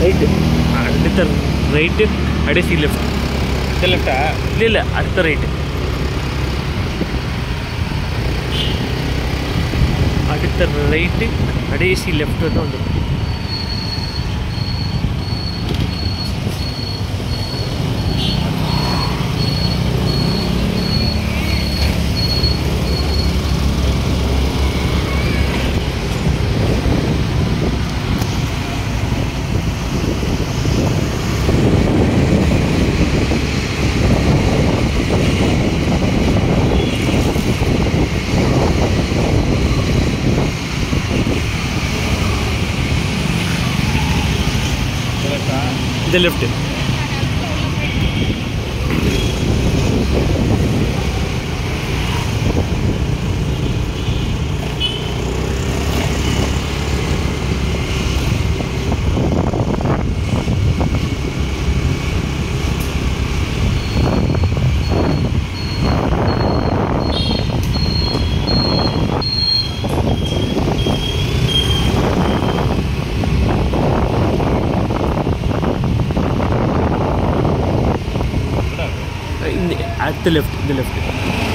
right அடுத்த right கடைசி left இந்த லெஃப்டா இல்லை இல்லை அடுத்த ரைட்டு அடுத்த ரைட்டு கடைசி லெஃப்ட் வந்து வந்துடும் இந்த லெஃப்டா இந்த லெஃப்ட்டு இந்த அடுத்த லெஃப்ட் இந்த லெஃப்ட்